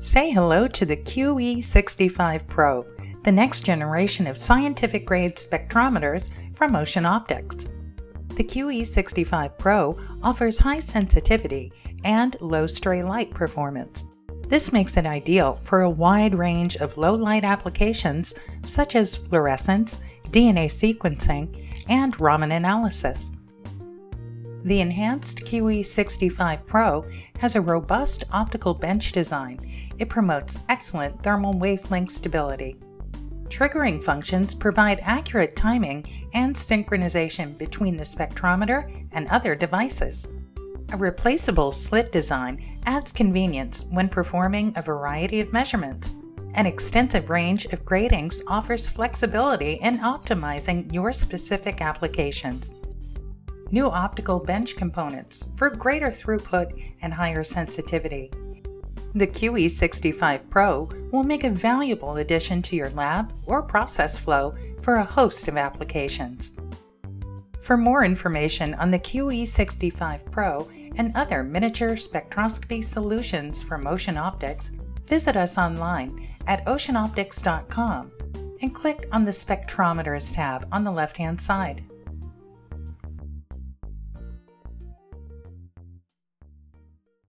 Say hello to the QE65 Pro, the next generation of scientific grade spectrometers from Ocean Optics. The QE65 Pro offers high sensitivity and low stray light performance. This makes it ideal for a wide range of low light applications such as fluorescence, DNA sequencing, and Raman analysis. The enhanced QE65 Pro has a robust optical bench design. It promotes excellent thermal wavelength stability. Triggering functions provide accurate timing and synchronization between the spectrometer and other devices. A replaceable slit design adds convenience when performing a variety of measurements. An extensive range of gratings offers flexibility in optimizing your specific applications new optical bench components for greater throughput and higher sensitivity. The QE65 Pro will make a valuable addition to your lab or process flow for a host of applications. For more information on the QE65 Pro and other miniature spectroscopy solutions from Ocean Optics, visit us online at oceanoptics.com and click on the Spectrometers tab on the left-hand side.